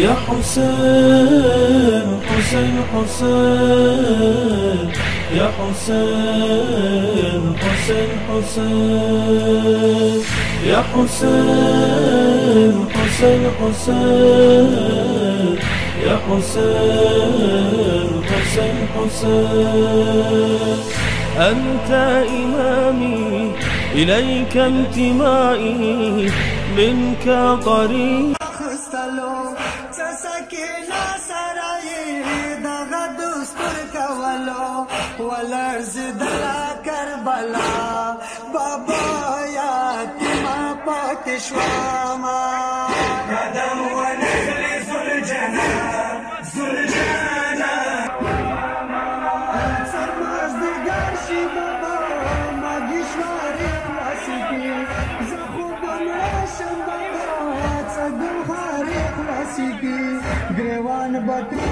يا حسين حسين حسين. يا حسين حسين حسين. يا حسين حسين حسين. يا حسين حسين حسين. أنت إمامي إليك انتمائي منك قريب ولرزدلا کربلا بابا یاتیما پاک شواما. قدم ونزل زلجنا زلجنا. سرماز دگر شی بابا مگشواری خلاصی زخوب نشم بابا چگل خاری خلاصی گریوان بطری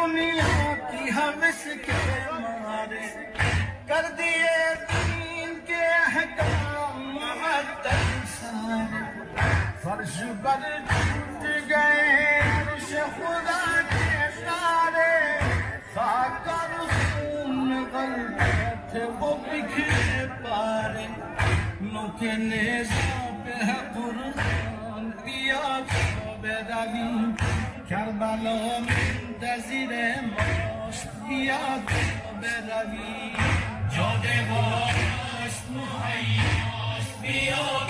دنیا کی حوث کے مارے۔ کر دیے دین کے احکام معطل سارے۔ فرش پر ٹوٹ گئے، عرش خدا کے سارے۔ خاک رسوم غلط تھے وہ بکھرے پارے۔ نو کے نیزوں پہ ہے قرآن، دیا کو بے روی در ماست بیا بروی جاده باش بیا